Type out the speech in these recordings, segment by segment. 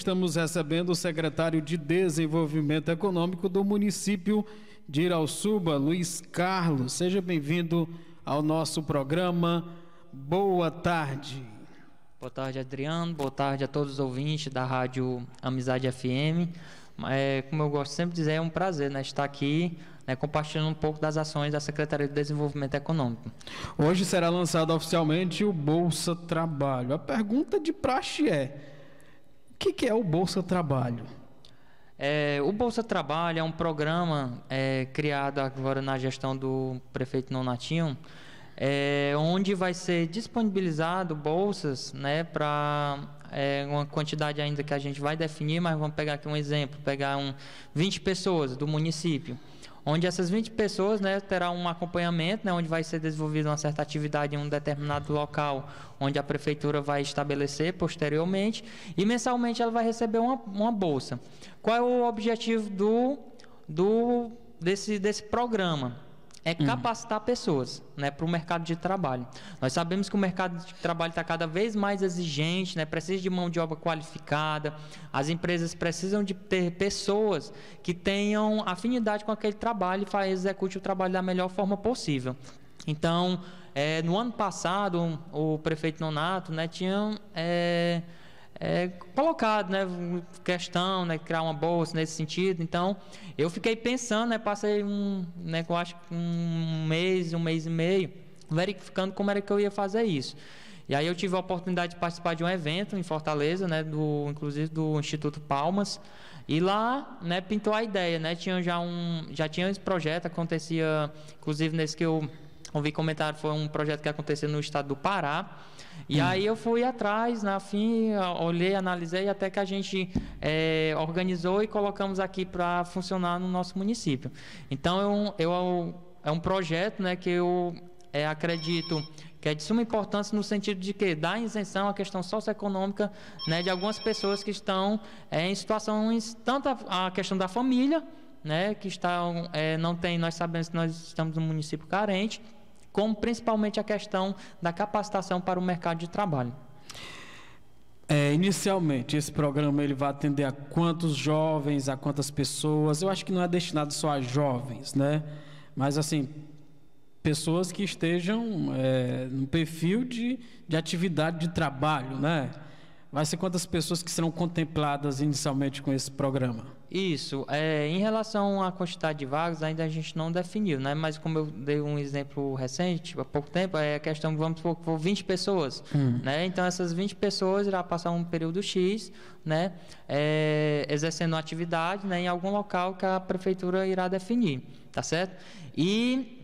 Estamos recebendo o secretário de Desenvolvimento Econômico do município de Irauçuba, Luiz Carlos. Seja bem-vindo ao nosso programa. Boa tarde. Boa tarde, Adriano. Boa tarde a todos os ouvintes da Rádio Amizade FM. É, como eu gosto sempre de dizer, é um prazer né, estar aqui né, compartilhando um pouco das ações da Secretaria de Desenvolvimento Econômico. Hoje será lançado oficialmente o Bolsa Trabalho. A pergunta de praxe é que, que é o Bolsa Trabalho? É, o Bolsa Trabalho é um programa é, criado agora na gestão do prefeito Nonatinho, é, onde vai ser disponibilizado bolsas né, para é, uma quantidade ainda que a gente vai definir, mas vamos pegar aqui um exemplo, pegar um, 20 pessoas do município onde essas 20 pessoas né, terão um acompanhamento, né, onde vai ser desenvolvida uma certa atividade em um determinado local, onde a prefeitura vai estabelecer posteriormente, e mensalmente ela vai receber uma, uma bolsa. Qual é o objetivo do, do desse, desse programa? É hum. capacitar pessoas né, para o mercado de trabalho. Nós sabemos que o mercado de trabalho está cada vez mais exigente, né, precisa de mão de obra qualificada, as empresas precisam de ter pessoas que tenham afinidade com aquele trabalho e execute o trabalho da melhor forma possível. Então, é, no ano passado, o prefeito Nonato né, tinha. É, é, colocado, né, questão, né, criar uma bolsa nesse sentido. Então, eu fiquei pensando, né, passei um, né, eu acho um mês, um mês e meio, verificando como era que eu ia fazer isso. E aí eu tive a oportunidade de participar de um evento em Fortaleza, né, do, inclusive do Instituto Palmas, e lá, né, pintou a ideia, né, tinha já um, já tinha esse projeto, acontecia, inclusive nesse que eu ouvi comentário, foi um projeto que aconteceu no estado do Pará, e hum. aí eu fui atrás, na fim, olhei, analisei até que a gente é, organizou e colocamos aqui para funcionar no nosso município. Então eu, eu, é um projeto né, que eu é, acredito que é de suma importância no sentido de que dá isenção à questão socioeconômica né, de algumas pessoas que estão é, em situações, tanto a, a questão da família, né, que estão, é, não tem, nós sabemos que nós estamos num município carente, como principalmente a questão da capacitação para o mercado de trabalho. É, inicialmente, esse programa ele vai atender a quantos jovens, a quantas pessoas? Eu acho que não é destinado só a jovens, né? Mas assim, pessoas que estejam é, no perfil de, de atividade de trabalho, né? Vai ser quantas pessoas que serão contempladas inicialmente com esse programa? Isso. É, em relação à quantidade de vagas, ainda a gente não definiu, né? Mas como eu dei um exemplo recente, há pouco tempo, é a questão, vamos supor, por 20 pessoas, hum. né? Então, essas 20 pessoas irá passar um período X, né? É, exercendo atividade, né? Em algum local que a prefeitura irá definir, tá certo? E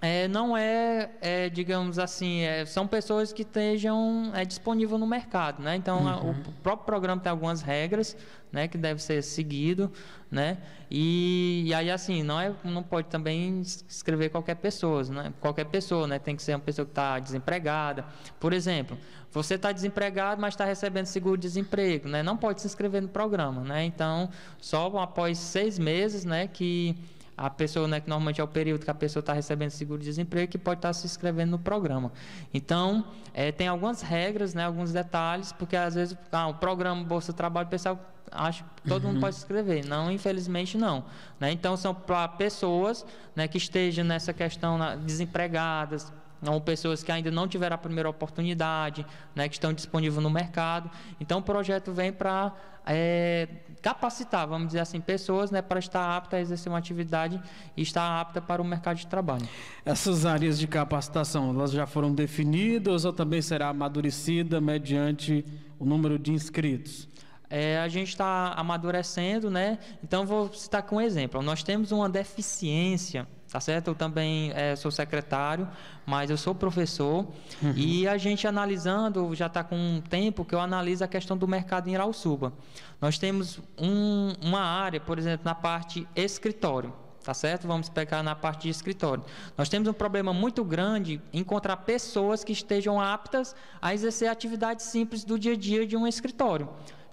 é, não é, é, digamos assim, é, são pessoas que estejam é, disponíveis no mercado, né? Então uhum. o próprio programa tem algumas regras, né, que deve ser seguido, né? E, e, aí assim não é, não pode também escrever qualquer pessoa, né? Qualquer pessoa, né? Tem que ser uma pessoa que está desempregada. Por exemplo, você está desempregado, mas está recebendo seguro-desemprego, né? Não pode se inscrever no programa, né? Então só após seis meses, né? Que a pessoa, né, que normalmente é o período que a pessoa está recebendo seguro-desemprego, que pode estar tá se inscrevendo no programa. Então, é, tem algumas regras, né, alguns detalhes, porque às vezes ah, o programa Bolsa Trabalho, o pessoal acha que todo uhum. mundo pode se inscrever. Não, infelizmente não. Né? Então, são para pessoas né, que estejam nessa questão desempregadas, ou pessoas que ainda não tiveram a primeira oportunidade, né, que estão disponíveis no mercado. Então, o projeto vem para é, capacitar, vamos dizer assim, pessoas né, para estar apta a exercer uma atividade e estar apta para o mercado de trabalho. Essas áreas de capacitação, elas já foram definidas ou também será amadurecida mediante o número de inscritos? É, a gente está amadurecendo, né? Então, vou citar com um exemplo. Nós temos uma deficiência tá certo? Eu também é, sou secretário, mas eu sou professor uhum. e a gente analisando, já está com um tempo que eu analiso a questão do mercado em Irauçuba. Nós temos um, uma área, por exemplo, na parte escritório, tá certo? Vamos pegar na parte de escritório. Nós temos um problema muito grande em encontrar pessoas que estejam aptas a exercer atividades simples do dia a dia de um escritório,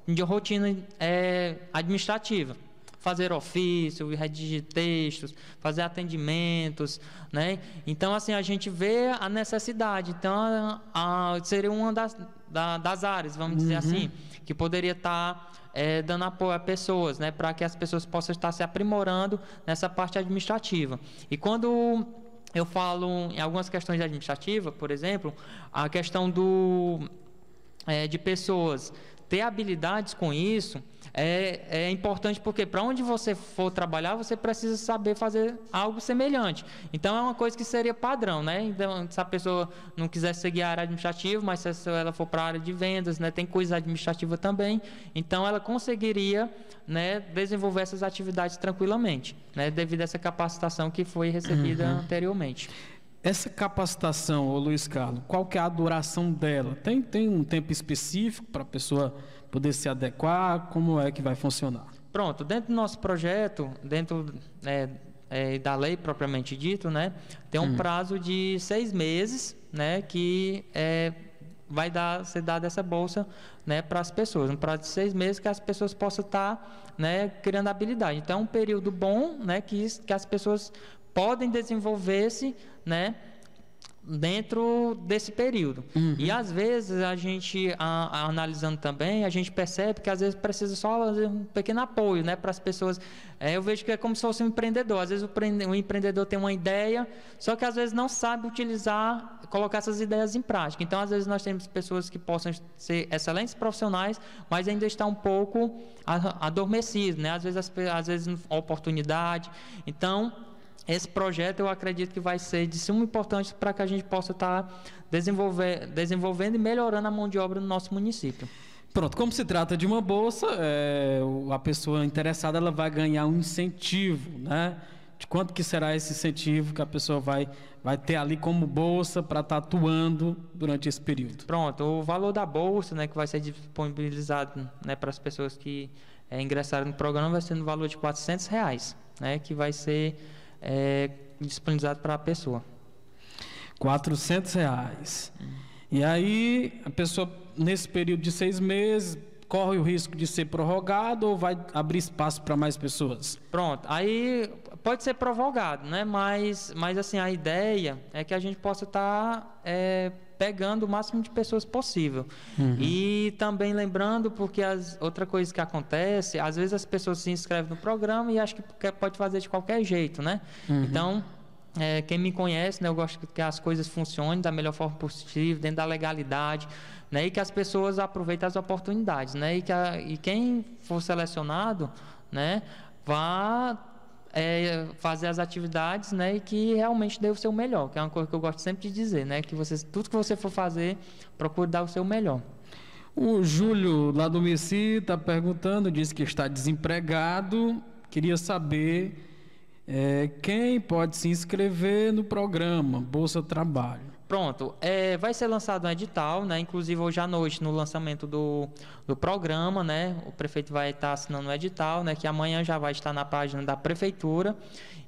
de rotina é, administrativa fazer ofício, redigir textos, fazer atendimentos, né? Então assim a gente vê a necessidade. Então a, a, seria uma das da, das áreas, vamos dizer assim, que poderia estar é, dando apoio a pessoas, né, para que as pessoas possam estar se aprimorando nessa parte administrativa. E quando eu falo em algumas questões administrativas, por exemplo, a questão do, é, de pessoas ter habilidades com isso é, é importante porque para onde você for trabalhar, você precisa saber fazer algo semelhante. Então é uma coisa que seria padrão, né? Então, se a pessoa não quiser seguir a área administrativa, mas se ela for para a área de vendas, né, tem coisa administrativa também, então ela conseguiria né, desenvolver essas atividades tranquilamente, né, devido a essa capacitação que foi recebida uhum. anteriormente. Essa capacitação, ô Luiz Carlos, qual que é a duração dela? Tem, tem um tempo específico para a pessoa poder se adequar? Como é que vai funcionar? Pronto, dentro do nosso projeto, dentro é, é, da lei propriamente dito, né, tem um hum. prazo de seis meses, né, que é, vai dar, ser dada essa bolsa, né, para as pessoas, um prazo de seis meses que as pessoas possam estar, tá, né, criando habilidade. Então, é um período bom, né, que, que as pessoas podem desenvolver-se, né? dentro desse período. Uhum. E às vezes a gente, a, a, analisando também, a gente percebe que às vezes precisa só fazer um pequeno apoio né, para as pessoas. É, eu vejo que é como se fosse um empreendedor. Às vezes o, o, empreendedor tem uma ideia, só que às vezes não sabe utilizar, colocar essas ideias em prática. Então, às vezes nós temos pessoas que possam ser excelentes profissionais, mas ainda estão um pouco adormecidos, né? Às vezes, as, às vezes oportunidade. Então, esse projeto eu acredito que vai ser de suma importância para que a gente possa estar tá desenvolver, desenvolvendo e melhorando a mão de obra no nosso município. Pronto, como se trata de uma bolsa, é, a pessoa interessada ela vai ganhar um incentivo, né? De quanto que será esse incentivo que a pessoa vai, vai ter ali como bolsa para estar tá atuando durante esse período? Pronto, o valor da bolsa, né, que vai ser disponibilizado né, para as pessoas que é, ingressaram no programa, vai ser no valor de R$ reais, né, que vai ser é, disponibilizado para a pessoa. 400 reais. Hum. E aí, a pessoa, nesse período de seis meses, corre o risco de ser prorrogado ou vai abrir espaço para mais pessoas? Pronto, aí pode ser prorrogado, né? Mas, mas assim, a ideia é que a gente possa estar tá, é, pegando o máximo de pessoas possível. Uhum. E também lembrando, porque as, outra coisa que acontece, às vezes as pessoas se inscrevem no programa e acham que pode fazer de qualquer jeito, né? Uhum. Então, é, quem me conhece, né, eu gosto que as coisas funcionem da melhor forma possível, dentro da legalidade, né, e que as pessoas aproveitem as oportunidades, né, e que a, e quem for selecionado, né, vá é, fazer as atividades, né, e que realmente dê o seu melhor, que é uma coisa que eu gosto sempre de dizer, né, que você, tudo que você for fazer, procure dar o seu melhor. O Júlio, lá do Messi, está perguntando, diz que está desempregado, queria saber é, quem pode se inscrever no programa Bolsa Trabalho. Pronto, é, vai ser lançado um edital, né? Inclusive hoje à noite, no lançamento do, do programa, né? O prefeito vai estar assinando o edital, né? Que amanhã já vai estar na página da prefeitura.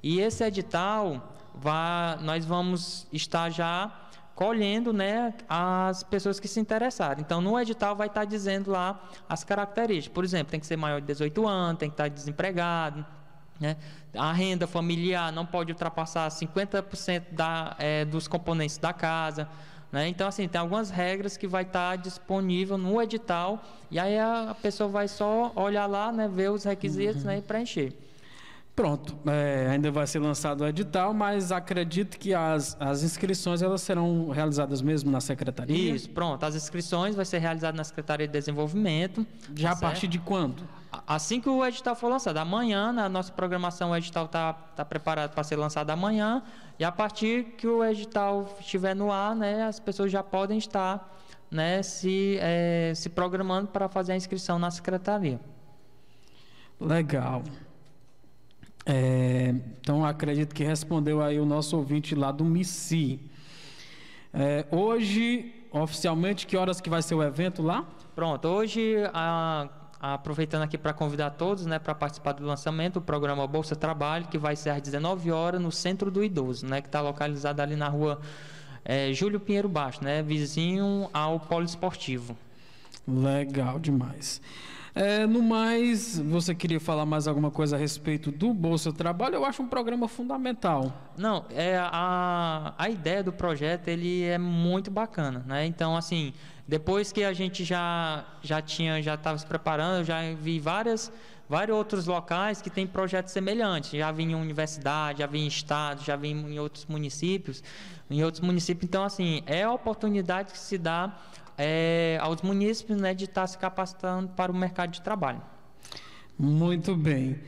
E esse edital, vai, nós vamos estar já colhendo né, as pessoas que se interessaram. Então, no edital vai estar dizendo lá as características. Por exemplo, tem que ser maior de 18 anos, tem que estar desempregado, né? A renda familiar não pode ultrapassar 50% da, é, dos componentes da casa. Né? Então, assim, tem algumas regras que vai estar disponível no edital e aí a, pessoa vai só olhar lá, né, ver os requisitos uhum. né, e preencher. Pronto, é, ainda vai ser lançado o edital, mas acredito que as, as inscrições elas serão realizadas mesmo na secretaria. Isso, pronto. As inscrições vai ser realizadas na Secretaria de Desenvolvimento. Já tá a partir de quando? Assim que o edital for lançado. Amanhã, na nossa programação, o edital está tá preparado para ser lançado amanhã. E a partir que o edital estiver no ar, né, as pessoas já podem estar né, se, é, se programando para fazer a inscrição na secretaria. Legal. É, então, acredito que respondeu aí o nosso ouvinte lá do MICI. É, hoje, oficialmente, que horas que vai ser o evento lá? Pronto, hoje, a, aproveitando aqui para convidar todos né, para participar do lançamento, o programa Bolsa Trabalho, que vai ser às 19 horas no Centro do Idoso, né, que está localizado ali na rua é, Júlio Pinheiro Baixo, né, vizinho ao Polo Esportivo. Legal demais. É, no mais, você queria falar mais alguma coisa a respeito do Bolsa Trabalho? Eu acho um programa fundamental. Não, é a, a ideia do projeto ele é muito bacana, né? Então, assim, Depois que a gente já já tinha já estava se preparando, eu já vi várias vários outros locais que têm projetos semelhantes. Já vi em universidade, já vi em estados, já vi em outros municípios, em outros municípios. Então assim é a oportunidade que se dá é, aos munícipes né, de estar se capacitando para o mercado de trabalho. Muito bem.